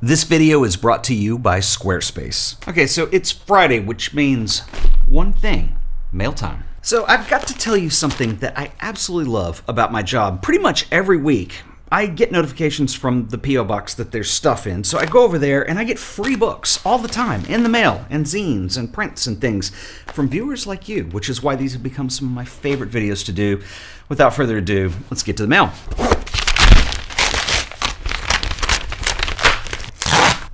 This video is brought to you by Squarespace. Okay, so it's Friday, which means one thing mail time. So I've got to tell you something that I absolutely love about my job. Pretty much every week, I get notifications from the P.O. box that there's stuff in. So I go over there and I get free books all the time in the mail and zines and prints and things from viewers like you, which is why these have become some of my favorite videos to do. Without further ado, let's get to the mail.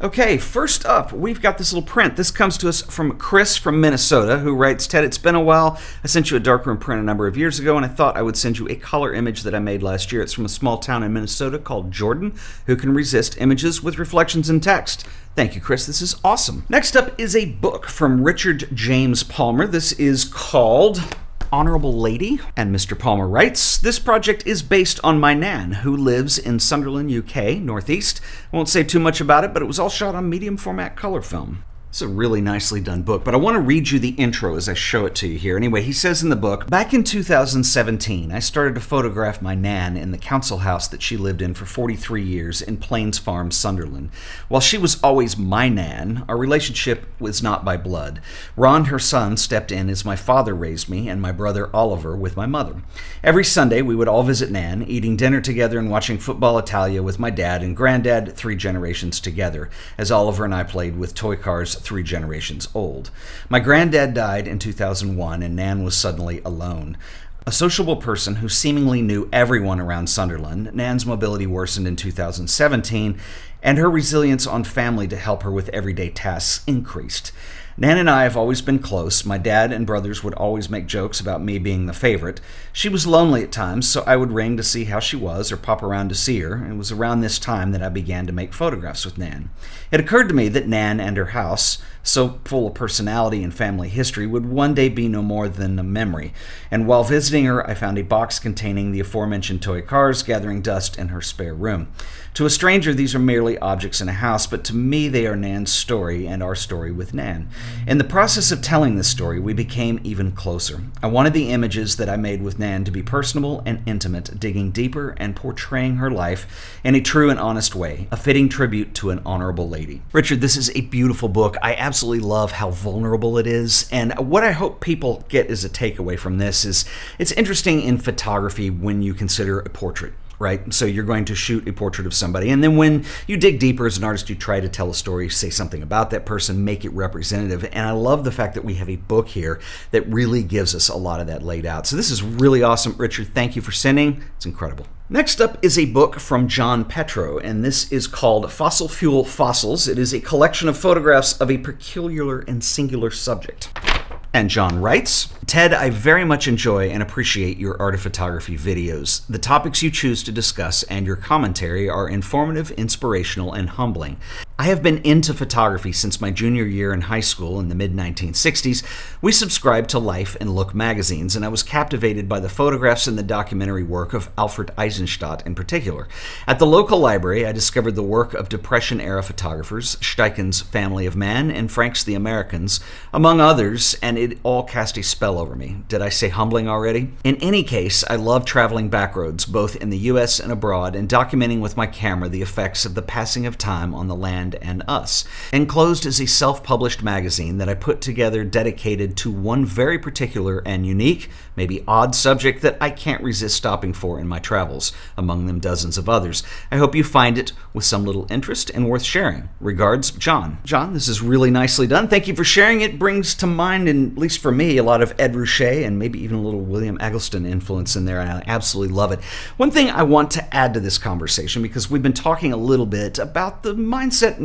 Okay, first up, we've got this little print. This comes to us from Chris from Minnesota, who writes, Ted, it's been a while. I sent you a darkroom print a number of years ago, and I thought I would send you a color image that I made last year. It's from a small town in Minnesota called Jordan, who can resist images with reflections in text. Thank you, Chris. This is awesome. Next up is a book from Richard James Palmer. This is called Honorable Lady. And Mr. Palmer writes This project is based on my Nan, who lives in Sunderland, UK, Northeast. Won't say too much about it, but it was all shot on medium format color film. It's a really nicely done book, but I want to read you the intro as I show it to you here. Anyway, he says in the book Back in 2017, I started to photograph my Nan in the council house that she lived in for 43 years in Plains Farm, Sunderland. While she was always my Nan, our relationship was not by blood. Ron, her son, stepped in as my father raised me and my brother Oliver with my mother. Every Sunday, we would all visit Nan, eating dinner together and watching Football Italia with my dad and granddad, three generations together, as Oliver and I played with toy cars three generations old. My granddad died in 2001, and Nan was suddenly alone. A sociable person who seemingly knew everyone around Sunderland, Nan's mobility worsened in 2017, and her resilience on family to help her with everyday tasks increased. Nan and I have always been close. My dad and brothers would always make jokes about me being the favorite. She was lonely at times, so I would ring to see how she was or pop around to see her. It was around this time that I began to make photographs with Nan. It occurred to me that Nan and her house, so full of personality and family history, would one day be no more than a memory. And while visiting her, I found a box containing the aforementioned toy cars gathering dust in her spare room. To a stranger, these are merely objects in a house, but to me, they are Nan's story and our story with Nan. In the process of telling this story, we became even closer. I wanted the images that I made with Nan to be personable and intimate, digging deeper and portraying her life in a true and honest way, a fitting tribute to an honorable lady. Richard, this is a beautiful book. I absolutely love how vulnerable it is, and what I hope people get as a takeaway from this is it's interesting in photography when you consider a portrait right? So you're going to shoot a portrait of somebody. And then when you dig deeper as an artist, you try to tell a story, say something about that person, make it representative. And I love the fact that we have a book here that really gives us a lot of that laid out. So this is really awesome. Richard, thank you for sending. It's incredible. Next up is a book from John Petro, and this is called Fossil Fuel Fossils. It is a collection of photographs of a peculiar and singular subject. And John writes Ted, I very much enjoy and appreciate your art of photography videos. The topics you choose to discuss and your commentary are informative, inspirational, and humbling. I have been into photography since my junior year in high school in the mid 1960s. We subscribed to Life and Look magazines, and I was captivated by the photographs and the documentary work of Alfred Eisenstaedt in particular. At the local library, I discovered the work of Depression era photographers, Steichen's Family of Man and Frank's The Americans, among others, and it all cast a spell over me. Did I say humbling already? In any case, I love traveling backroads, both in the US and abroad, and documenting with my camera the effects of the passing of time on the land and Us. Enclosed is a self published magazine that I put together dedicated to one very particular and unique, maybe odd subject that I can't resist stopping for in my travels, among them dozens of others. I hope you find it with some little interest and worth sharing. Regards, John. John, this is really nicely done. Thank you for sharing. It brings to mind, and at least for me, a lot of Ed Ruscha and maybe even a little William Eggleston influence in there, and I absolutely love it. One thing I want to add to this conversation, because we've been talking a little bit about the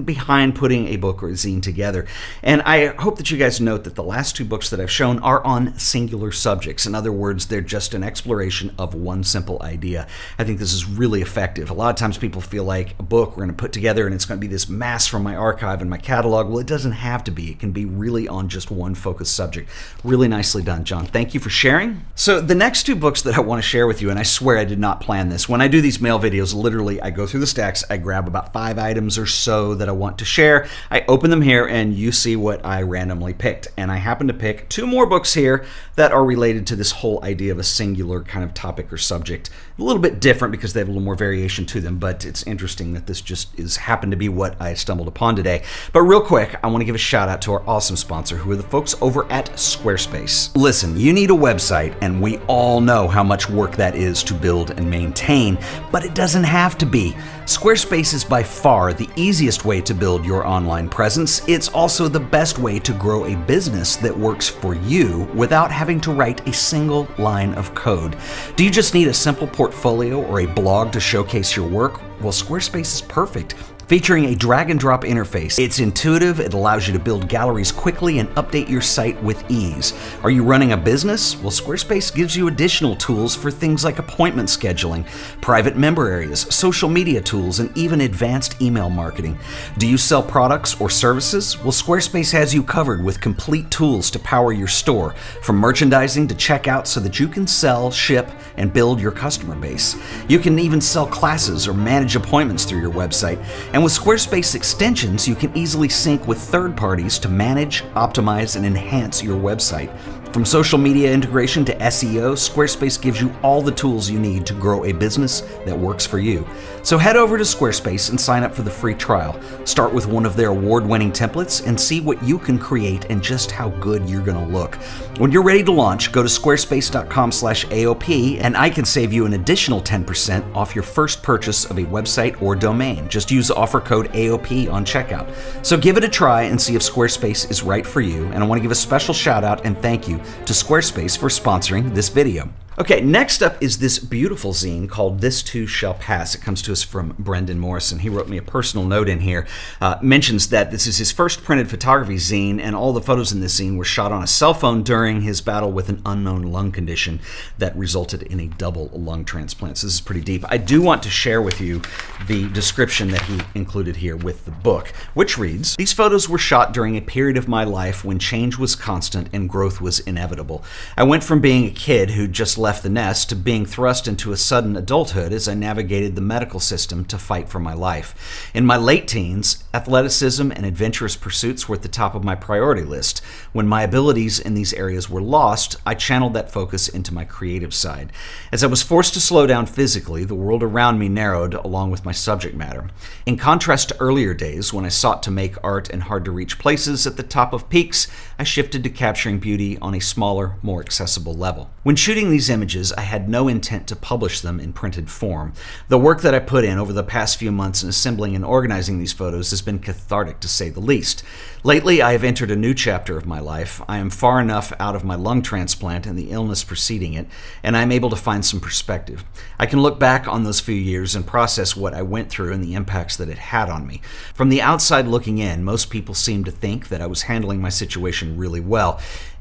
behind putting a book or a zine together. And I hope that you guys note that the last two books that I've shown are on singular subjects. In other words, they're just an exploration of one simple idea. I think this is really effective. A lot of times people feel like a book we're going to put together and it's going to be this mass from my archive and my catalog. Well, it doesn't have to be. It can be really on just one focused subject. Really nicely done, John. Thank you for sharing. So the next two books that I want to share with you, and I swear I did not plan this. When I do these mail videos, literally I go through the stacks, I grab about five items or so that I want to share. I open them here and you see what I randomly picked. And I happen to pick two more books here that are related to this whole idea of a singular kind of topic or subject. A little bit different because they have a little more variation to them, but it's interesting that this just is happened to be what I stumbled upon today. But real quick, I want to give a shout out to our awesome sponsor, who are the folks over at Squarespace. Listen, you need a website, and we all know how much work that is to build and maintain, but it doesn't have to be. Squarespace is by far the easiest way to build your online presence. It's also the best way to grow a business that works for you without having to write a single line of code. Do you just need a simple portfolio or a blog to showcase your work? Well, Squarespace is perfect featuring a drag and drop interface. It's intuitive, it allows you to build galleries quickly and update your site with ease. Are you running a business? Well, Squarespace gives you additional tools for things like appointment scheduling, private member areas, social media tools, and even advanced email marketing. Do you sell products or services? Well, Squarespace has you covered with complete tools to power your store, from merchandising to checkout so that you can sell, ship, and build your customer base. You can even sell classes or manage appointments through your website. And and with Squarespace extensions, you can easily sync with third parties to manage, optimize, and enhance your website. From social media integration to SEO, Squarespace gives you all the tools you need to grow a business that works for you. So head over to Squarespace and sign up for the free trial. Start with one of their award winning templates and see what you can create and just how good you're going to look. When you're ready to launch, go to squarespace.com slash AOP and I can save you an additional 10% off your first purchase of a website or domain. Just use offer code AOP on checkout. So give it a try and see if Squarespace is right for you. And I want to give a special shout out and thank you to Squarespace for sponsoring this video. Okay, next up is this beautiful zine called This Too Shall Pass. It comes to us from Brendan Morrison. He wrote me a personal note in here, uh, mentions that this is his first printed photography zine, and all the photos in this zine were shot on a cell phone during his battle with an unknown lung condition that resulted in a double lung transplant. So this is pretty deep. I do want to share with you the description that he included here with the book, which reads These photos were shot during a period of my life when change was constant and growth was inevitable. I went from being a kid who just left left the nest to being thrust into a sudden adulthood as I navigated the medical system to fight for my life. In my late teens, athleticism and adventurous pursuits were at the top of my priority list. When my abilities in these areas were lost, I channeled that focus into my creative side. As I was forced to slow down physically, the world around me narrowed along with my subject matter. In contrast to earlier days when I sought to make art in hard to reach places at the top of peaks, I shifted to capturing beauty on a smaller, more accessible level. When shooting these images, I had no intent to publish them in printed form. The work that I put in over the past few months in assembling and organizing these photos has been cathartic to say the least. Lately, I have entered a new chapter of my life. I am far enough out of my lung transplant and the illness preceding it, and I am able to find some perspective. I can look back on those few years and process what I went through and the impacts that it had on me. From the outside looking in, most people seem to think that I was handling my situation really well.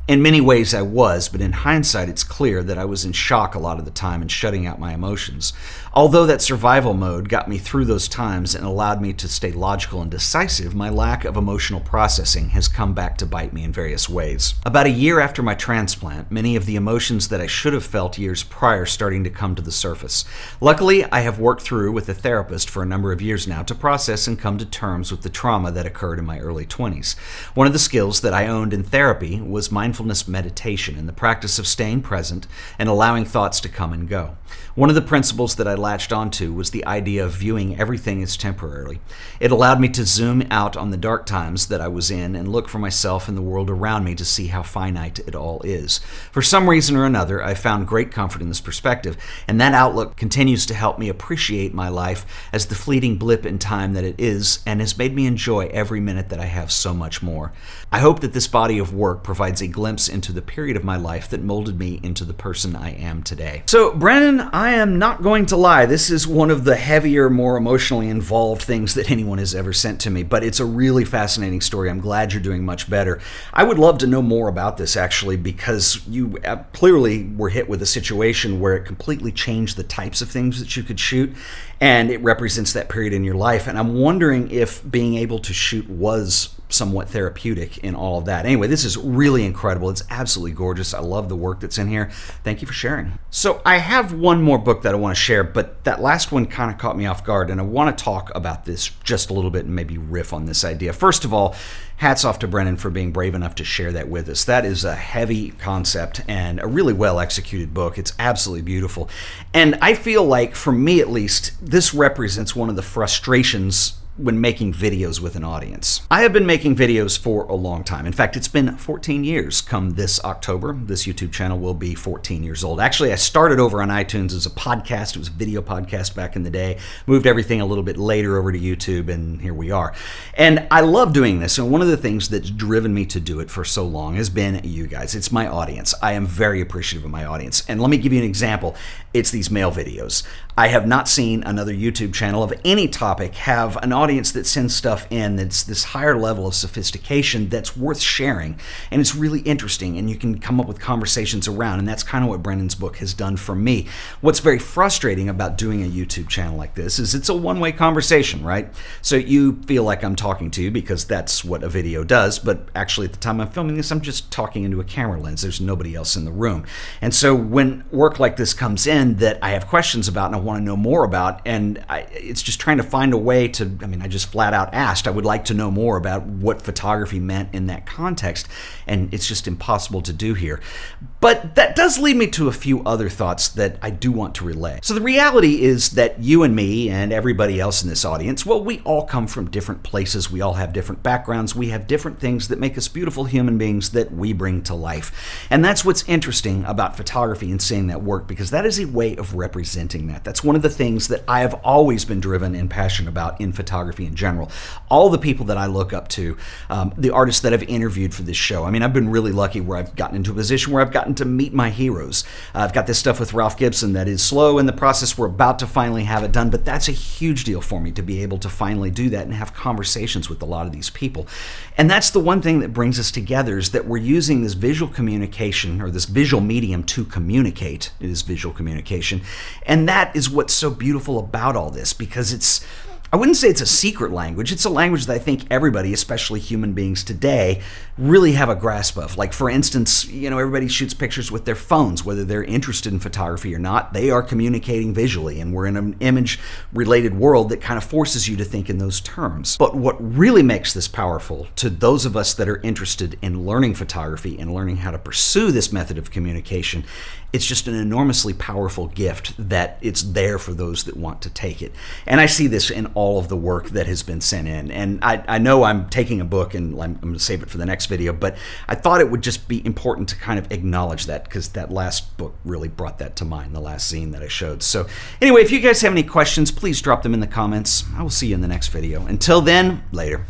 In many ways, I was, but in hindsight, it's clear that I was in shock a lot of the time and shutting out my emotions. Although that survival mode got me through those times and allowed me to stay logical and decisive, my lack of emotional processing has come back to bite me in various ways. About a year after my transplant, many of the emotions that I should have felt years prior starting to come to the surface. Luckily, I have worked through with a therapist for a number of years now to process and come to terms with the trauma that occurred in my early 20s. One of the skills that I owned in therapy was mindfulness mindfulness meditation and the practice of staying present and allowing thoughts to come and go. One of the principles that I latched onto was the idea of viewing everything as temporary. It allowed me to zoom out on the dark times that I was in and look for myself and the world around me to see how finite it all is. For some reason or another, I found great comfort in this perspective, and that outlook continues to help me appreciate my life as the fleeting blip in time that it is and has made me enjoy every minute that I have so much more. I hope that this body of work provides a glimpse into the period of my life that molded me into the person I am today. So, Brendan, I am not going to lie. This is one of the heavier, more emotionally involved things that anyone has ever sent to me, but it's a really fascinating story. I'm glad you're doing much better. I would love to know more about this actually because you uh, clearly were hit with a situation where it completely changed the types of things that you could shoot and it represents that period in your life. And I'm wondering if being able to shoot was somewhat therapeutic in all of that. Anyway, this is really incredible. It's absolutely gorgeous. I love the work that's in here. Thank you for sharing. So, I have one more book that I want to share, but that last one kind of caught me off guard, and I want to talk about this just a little bit and maybe riff on this idea. First of all, hats off to Brendan for being brave enough to share that with us. That is a heavy concept and a really well executed book. It's absolutely beautiful. And I feel like, for me at least, this represents one of the frustrations when making videos with an audience. I have been making videos for a long time. In fact, it's been 14 years come this October. This YouTube channel will be 14 years old. Actually, I started over on iTunes as a podcast. It was a video podcast back in the day. Moved everything a little bit later over to YouTube, and here we are. And I love doing this. And one of the things that's driven me to do it for so long has been you guys. It's my audience. I am very appreciative of my audience. And let me give you an example. It's these mail videos. I have not seen another YouTube channel of any topic have an audience that sends stuff in that's this higher level of sophistication that's worth sharing. And it's really interesting, and you can come up with conversations around. And that's kind of what Brendan's book has done for me. What's very frustrating about doing a YouTube channel like this is it's a one way conversation, right? So you feel like I'm talking to you because that's what a video does. But actually, at the time I'm filming this, I'm just talking into a camera lens. There's nobody else in the room. And so when work like this comes in that I have questions about and I want to know more about. And I, it's just trying to find a way to, mean, I just flat out asked, I would like to know more about what photography meant in that context. And it's just impossible to do here. But that does lead me to a few other thoughts that I do want to relay. So the reality is that you and me and everybody else in this audience, well, we all come from different places. We all have different backgrounds. We have different things that make us beautiful human beings that we bring to life. And that's what's interesting about photography and seeing that work because that is a way of representing that. That's one of the things that I have always been driven and passionate about in photography in general. All the people that I look up to, um, the artists that I've interviewed for this show. I mean, I've been really lucky where I've gotten into a position where I've gotten to meet my heroes. Uh, I've got this stuff with Ralph Gibson that is slow in the process. We're about to finally have it done, but that's a huge deal for me to be able to finally do that and have conversations with a lot of these people. And that's the one thing that brings us together is that we're using this visual communication or this visual medium to communicate. It is visual communication. And that is what's so beautiful about all this because it's I wouldn't say it's a secret language. It's a language that I think everybody, especially human beings today, really have a grasp of. Like, for instance, you know, everybody shoots pictures with their phones, whether they're interested in photography or not. They are communicating visually, and we're in an image related world that kind of forces you to think in those terms. But what really makes this powerful to those of us that are interested in learning photography and learning how to pursue this method of communication it's just an enormously powerful gift that it's there for those that want to take it. And I see this in all of the work that has been sent in. And I, I know I'm taking a book and I'm, I'm going to save it for the next video, but I thought it would just be important to kind of acknowledge that because that last book really brought that to mind, the last zine that I showed. So, anyway, if you guys have any questions, please drop them in the comments. I will see you in the next video. Until then, later.